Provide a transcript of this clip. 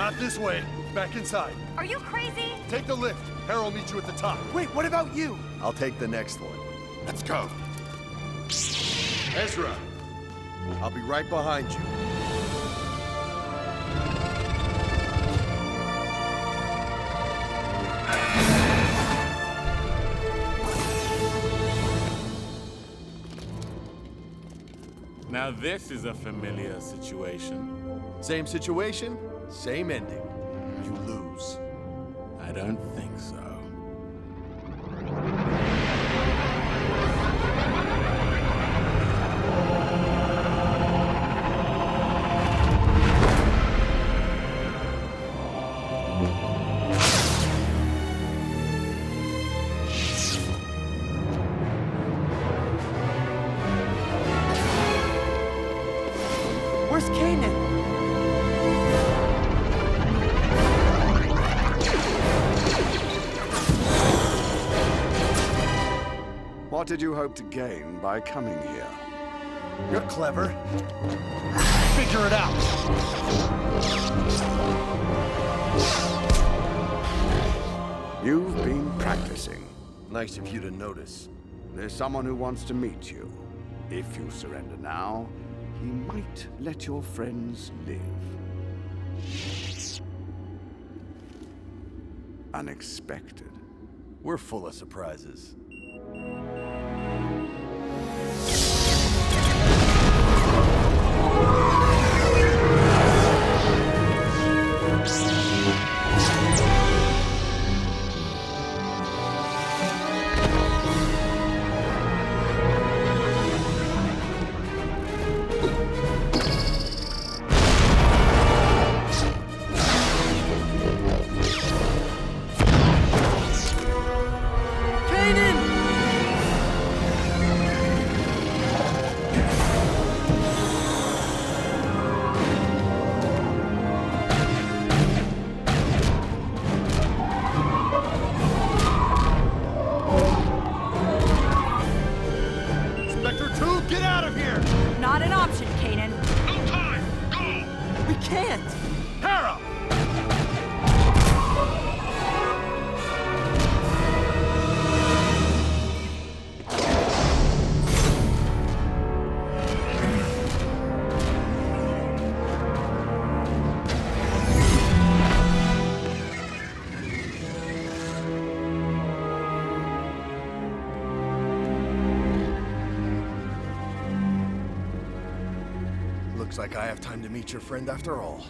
Not this way. Back inside. Are you crazy? Take the lift. Hera will meet you at the top. Wait, what about you? I'll take the next one. Let's go. Ezra, I'll be right behind you. Now this is a familiar situation. Same situation, same ending. You lose. I don't think so. Where's Kanan? What did you hope to gain by coming here? You're clever. Figure it out. You've been practicing. Nice of you to notice. There's someone who wants to meet you. If you surrender now, he might let your friends live. Unexpected. We're full of surprises. Out of here! Not an option, Kanan. No time! Go! We can't. Hera! Looks like I have time to meet your friend after all.